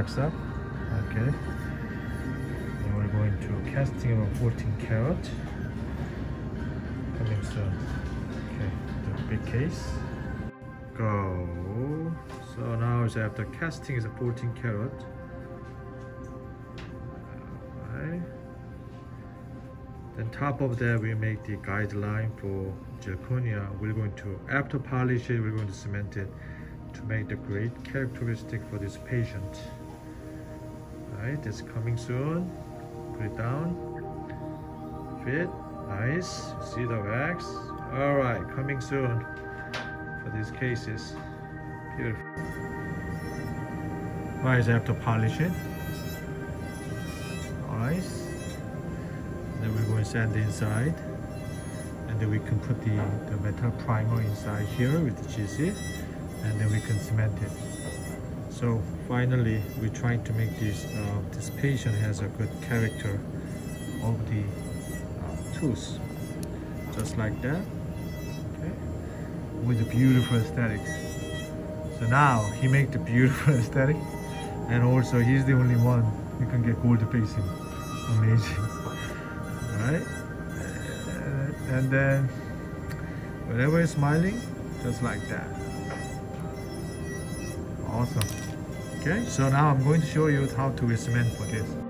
Okay. Then we're going to casting of a 14 carat. Coming soon. Okay, the big case. Go. So now is after casting is a 14 carat. Then top of that we make the guideline for zirconia. We're going to after polish it, we're going to cement it to make the great characteristic for this patient. Alright, it's coming soon. Put it down. Fit. Nice. See the wax. Alright, coming soon for these cases. Beautiful. Alright, to polish it. Alright. Then we're going to sand the inside. And then we can put the, the metal primer inside here with the GC. And then we can cement it. So finally, we're trying to make this, uh, this patient has a good character of the uh, tooth. Just like that. Okay. With a beautiful aesthetics. So now he make the beautiful aesthetic and also he's the only one who can get gold facing. Amazing. Alright. And then whenever he's smiling, just like that. Awesome. Okay, so now I'm going to show you how to cement for this.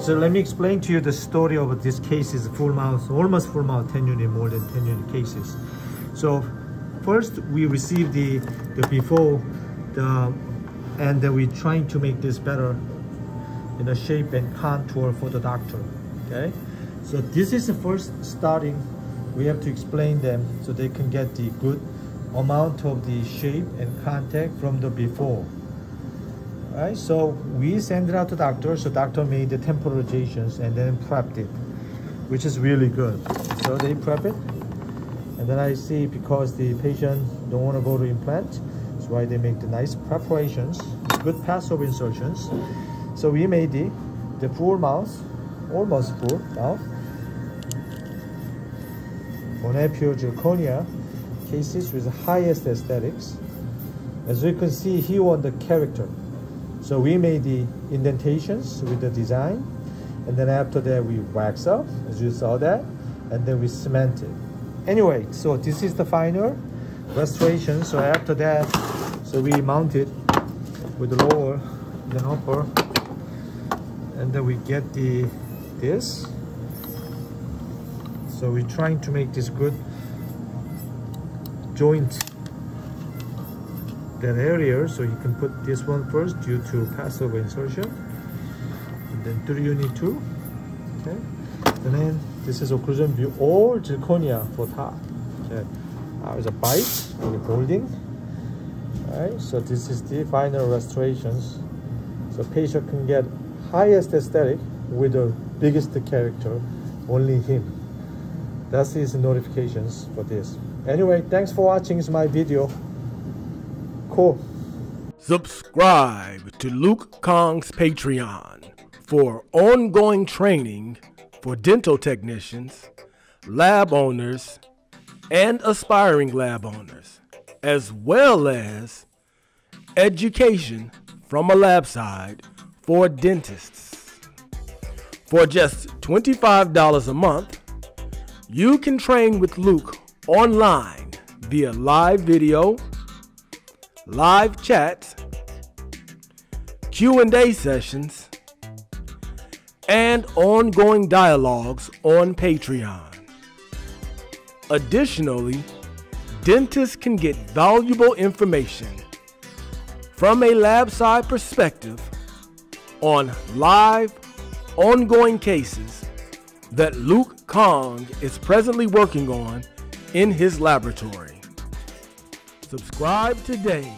Right, so let me explain to you the story of this case is full mouth, almost full mouth 10 unit, more than 10 unit cases. So first we receive the, the before, the, and then we're trying to make this better in the shape and contour for the doctor, okay? So this is the first starting, we have to explain them so they can get the good amount of the shape and contact from the before. Right, so we send it out to doctor, so doctor made the temporizations and then prepped it, which is really good. So they prep it, and then I see because the patient don't want to go to implant, that's why they make the nice preparations, good passive insertions. So we made the, the full mouth, almost full mouth, Bonapure zirconia cases with highest aesthetics. As you can see here on the character. So we made the indentations with the design and then after that we wax up as you saw that and then we cement it. Anyway, so this is the final restoration. So after that, so we mount it with the lower then upper and then we get the this. So we're trying to make this good joint that area so you can put this one first due to passive insertion. And then 3 unit 2 okay. And then this is occlusion view. All zirconia for top okay. Now is a bite and folding all right so this is the final restorations. So patient can get highest aesthetic with the biggest character only him. That's his notifications for this. Anyway thanks for watching my video cool. Subscribe to luke Kahng's patreon for ongoing training for dental technicians lab owners and aspiring lab owners as well as education from a lab side for dentists. For just $25 a month you can train with luke online via live video, live chats, Q&A sessions, and ongoing dialogues on Patreon. Additionally, dentists can get valuable information from a lab side perspective on live, ongoing cases that Luke Kahng is presently working on in his laboratory. Subscribe today